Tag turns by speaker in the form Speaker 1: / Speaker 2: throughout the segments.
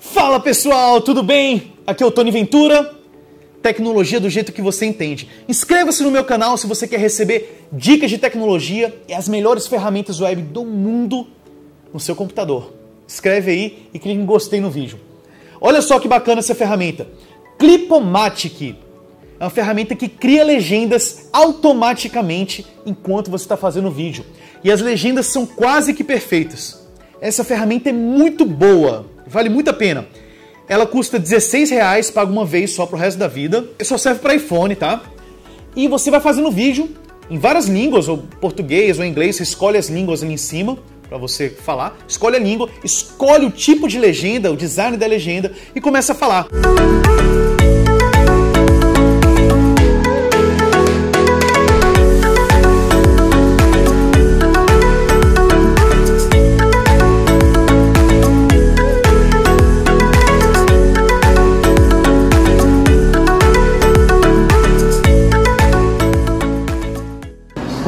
Speaker 1: Fala pessoal, tudo bem? Aqui é o Tony Ventura, tecnologia do jeito que você entende. Inscreva-se no meu canal se você quer receber dicas de tecnologia e as melhores ferramentas web do mundo no seu computador. Escreve aí e clique em gostei no vídeo. Olha só que bacana essa ferramenta. Clipomatic é uma ferramenta que cria legendas automaticamente enquanto você está fazendo o vídeo. E as legendas são quase que perfeitas. Essa ferramenta é muito boa, vale muito a pena. Ela custa 16 reais, paga uma vez só pro resto da vida. Só serve para iPhone, tá? E você vai fazendo vídeo em várias línguas, ou português ou inglês, você escolhe as línguas ali em cima para você falar, escolhe a língua, escolhe o tipo de legenda, o design da legenda e começa a falar. Música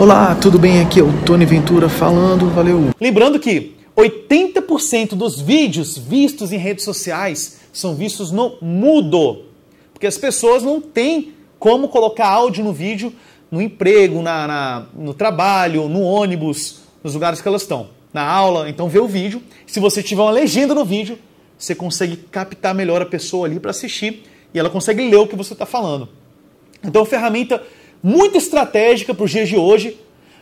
Speaker 1: Olá, tudo bem? Aqui é o Tony Ventura falando, valeu. Lembrando que 80% dos vídeos vistos em redes sociais são vistos no mudo, porque as pessoas não têm como colocar áudio no vídeo no emprego, na, na, no trabalho, no ônibus, nos lugares que elas estão, na aula. Então vê o vídeo. Se você tiver uma legenda no vídeo, você consegue captar melhor a pessoa ali para assistir e ela consegue ler o que você está falando. Então, ferramenta muito estratégica para os dias de hoje,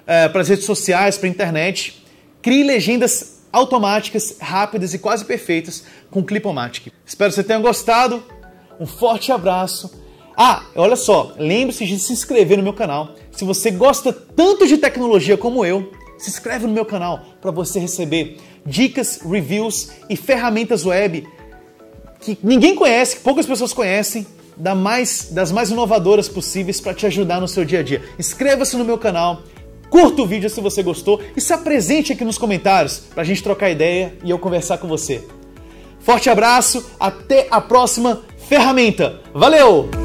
Speaker 1: é, para as redes sociais, para a internet. Crie legendas automáticas, rápidas e quase perfeitas com Clipomatic. Espero que você tenha gostado. Um forte abraço. Ah, olha só, lembre-se de se inscrever no meu canal. Se você gosta tanto de tecnologia como eu, se inscreve no meu canal para você receber dicas, reviews e ferramentas web que ninguém conhece, que poucas pessoas conhecem da mais, das mais inovadoras possíveis para te ajudar no seu dia a dia. Inscreva-se no meu canal, curta o vídeo se você gostou e se apresente aqui nos comentários para a gente trocar ideia e eu conversar com você. Forte abraço, até a próxima ferramenta. Valeu!